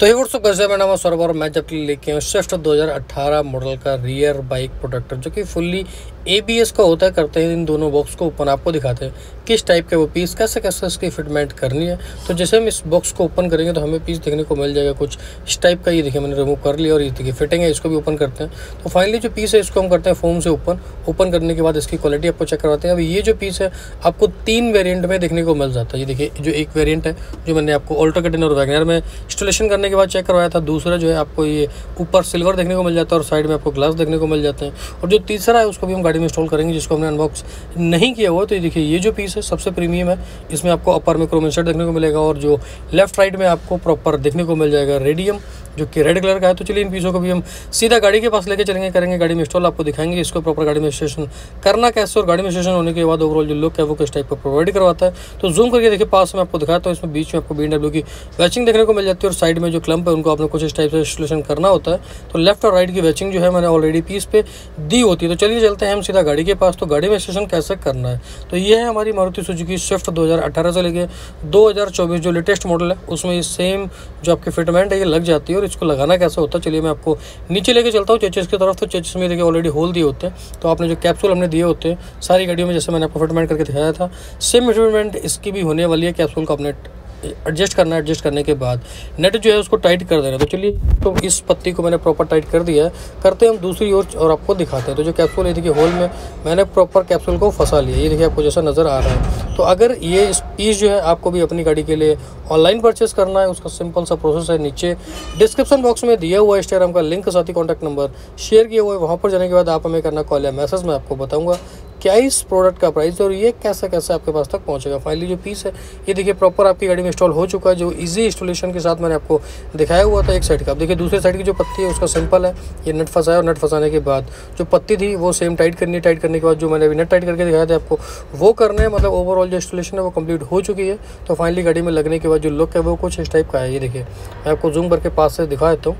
तो ये वर्ष कैसे मैं नाम सौरभ और मैं जब लेके आऊँ स्विफ्ट 2018 मॉडल का रियर बाइक प्रोडक्टर, जो कि फुल्ली एबीएस का होता है करते हैं इन दोनों बॉक्स को ओपन आपको दिखाते हैं किस टाइप के वो पीस कैसे कैसे इसकी फिटमेंट करनी है। तो जैसे हम इस बॉक्स को ओपन करेंगे तो हमें पीस देखने को मिल जाएगा कुछ इस टाइप का। ये देखिए मैंने रिमूव कर लिया और ये देखिए फिटिंग है, इसको भी ओपन करते हैं। तो फाइनली जो पीस है, इसको हम करते हैं फोम से ओपन ओपन करने के बाद इसकी क्वालिटी आपको चेक करवाते हैं। अब ये जो पीस है, आपको तीन वेरियंट में देखने को मिल जाता है। ये देखिए, जो एक वेरियंट है, जो मैंने आपको ऑल्टो कटिन और वैगनर में इंस्टॉलेशन करने के बाद चेक करवाया था। दूसरा जो है, आपको ये ऊपर सिल्वर देखने को मिल जाता है और साइड में आपको ग्लास देखने को मिल जाते हैं। और जो तीसरा है, उसको भी हम गाड़ी में इंस्टॉल करेंगे, जिसको हमने अनबॉक्स नहीं किया हुआ तो ये देखिए, ये जो पीस है, सबसे प्रीमियम है। इसमें आपको अपर में क्रोम देखने को मिलेगा और जो लेफ़्ट राइट में आपको प्रॉपर देखने को मिल जाएगा रेडियम जो कि रेड कलर का है तो चलिए इन पीसों को भी हम सीधा गाड़ी के पास लेके चलेंगे, करेंगे गाड़ी में इंस्टॉल आपको दिखाएँगे इसको प्रॉपर गाड़ी में स्टेशन करना कैसे और गाड़ी में स्टेशन होने के बाद ओवरऑल जो लुक है, वो किस टाइप का प्रोवाइड करवाता है। तो जूम करके देखिए, पास में आपको दिखाता हूँ, इसमें बीच में आपको बी की वैचिंग देखने को मिल जाती है और साइड में जो क्लम्प है, उनको आपने कुछ इस टाइप से इंस्टॉलेशन करना होता है। तो लेफ़्ट और राइट की वैचिंग जो है, मैंने ऑलरेडी पीस पे दी होती है। तो चलिए चलते हैं हम सीधा गाड़ी के पास तो गाड़ी में स्टेशन कैसे करना है? तो ये है हमारी मारुति सुजुकी स्विफ्ट 2018 से लेके 2024 जो लेटेस्ट मॉडल है, उसमें सेम जो आपकी फिटमेंट है, ये लग जाती है और इसको लगाना कैसे होता है? चलिए मैं आपको नीचे लेके चलता हूँ चेचेस की तरफ़। तो चेचेस में देखिए ऑलरेडी होल दिए होते हैं। तो आपने जो कैप्सूल हमने दिए होते हैं, सारी गाड़ियों में जैसे मैंने आपको फिटमेंट करके दिखाया था सेम फिटमेंट इसकी भी होने वाली है कैप्सूल का अपने एडजस्ट करना है एडजस्ट करने के बाद। नेट जो है उसको टाइट कर देना तो चलिए तो इस पत्ती को मैंने प्रॉपर टाइट कर दिया है। करते हम दूसरी ओर और आपको दिखाते हैं। तो जो कैप्सूल है, देखिए होल में मैंने प्रॉपर कैप्सूल को फंसा लिया ये देखिए आपको जैसा नज़र आ रहा है। तो अगर ये पीस जो है आपको भी अपनी गाड़ी के लिए ऑनलाइन परचेस करना है, उसका सिंपल सा प्रोसेस है नीचे डिस्क्रिप्शन बॉक्स में दिया हुआ इंस्टाग्राम का लिंक साथ ही कॉन्टैक्ट नंबर शेयर किया हुआ है, वहाँ पर जाने के बाद आप हमें करना कॉल या मैसेज मैं आपको बताऊँगा। क्या इस प्रोडक्ट का प्राइस और ये कैसे कैसे आपके पास तक पहुंचेगा? फाइनली जो पीस है, ये देखिए प्रॉपर आपकी गाड़ी में इंस्टॉल हो चुका है, जो इजी इंस्टॉलेशन के साथ मैंने आपको दिखाया हुआ था एक साइड का। अब देखिए, दूसरे साइड की जो पत्ती है, उसका सिंपल है। ये नट फंसाया और नट फंसाने के बाद जो पत्ती थी, वो सेम टाइट करनी है। टाइट करने के बाद जो मैंने अभी नट टाइट करके दिखाया था आपको, वो करना है। मतलब ओवरऑल जो इंस्टॉलेशन है, वो कंप्लीट हो चुकी है। तो फाइनली गाड़ी में लगने के बाद जो लुक है, वो कुछ इस टाइप का है। ये देखिए, मैं आपको जूम करके पास से दिखा देता हूँ।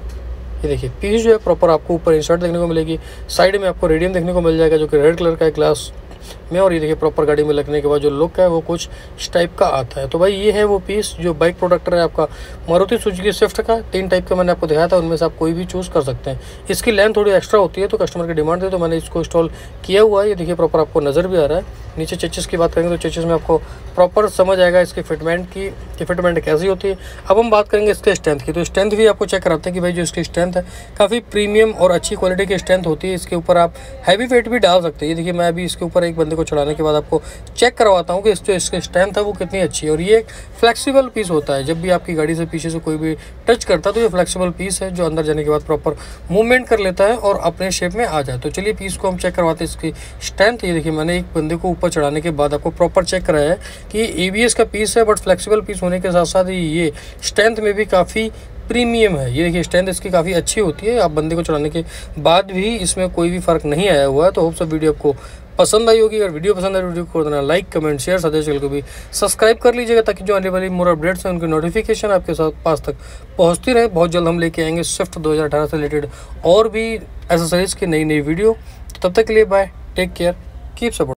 ये देखिए पीस जो है प्रॉपर आपको ऊपर इंसर्ट देखने को मिलेगी। साइड में आपको रेडियम देखने को मिल जाएगा, जो कि रेड कलर का एक ग्लास में और ये देखिए प्रॉपर गाड़ी में लगने के बाद जो लुक है वो कुछ इस टाइप का आता है। तो भाई ये है वो पीस जो बाइक प्रोडक्टर है आपका। मारुति सुजुकी स्विफ्ट का, तीन टाइप का मैंने आपको दिखाया था, उनमें से आप कोई भी चूज़ कर सकते हैं। इसकी लेंथ थोड़ी एक्स्ट्रा होती है तो कस्टमर की डिमांड है तो मैंने इसको इंस्टॉल किया हुआ है। ये देखिए प्रॉपर आपको नज़र भी आ रहा है। नीचे चेचेस की बात करेंगे तो चेचेस में आपको प्रॉपर समझ आएगा इसकी फिटमेंट की, कि फिटमेंट कैसी होती है। अब हम बात करेंगे इसके स्ट्रेंथ की। तो स्ट्रेंथ भी आपको चेक कराते हैं कि भाई जो इसकी स्ट्रेंथ है, काफ़ी प्रीमियम और अच्छी क्वालिटी की स्ट्रेंथ होती है। इसके ऊपर आप हैवी वेट भी डाल सकते हैं। ये देखिए मैं अभी इसके ऊपर एक बंदे को चढ़ाने के बाद आपको चेक करवाता हूँ कि इस जो इसकी स्ट्रेंथ है वो कितनी अच्छी है। और ये एक फ्लेक्सीबल पीस होता है। जब भी आपकी गाड़ी से पीछे से कोई भी टच करता है तो ये फ्लेक्सीबल पीस है, जो अंदर जाने के बाद प्रॉपर मूवमेंट कर लेता है और अपने शेप में आ जाए तो चलिए पीस को हम चेक करवाते हैं। इसकी स्ट्रेंथ ये देखिए, मैंने एक बंदे को ऊपर चढ़ाने के बाद आपको प्रॉपर चेक कराया है कि ए का पीस है बट फ्लेक्सीबल पीस होने के साथ साथ ये स्ट्रेंथ में भी काफ़ी प्रीमियम है। ये देखिए स्ट्रेंथ इसकी काफ़ी अच्छी होती है। आप बंदे को चढ़ाने के बाद भी इसमें कोई भी फ़र्क नहीं आया हुआ है। तो होप सब वीडियो आपको पसंद आई होगी। अगर वीडियो पसंद आए वीडियो को देना लाइक कमेंट शेयर साथ चैनल को भी सब्सक्राइब कर लीजिएगा ताकि जो आने वाली मोर अपडेट्स हैं, उनकी नोटिफिकेशन आपके साथ पास तक पहुँचती रहे। बहुत जल्द हम लेके आएँगे स्विफ्ट 2018 से रिलेटेड और भी एसेसरीज की नई नई वीडियो तब तक के लिए bye take care keep support